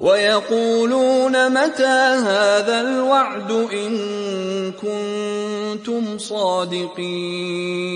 وَيَقُولُونَ مَتَىٰ هَٰذَا الْوَعْدُ إِن كُنتُمْ صَادِقِينَ؟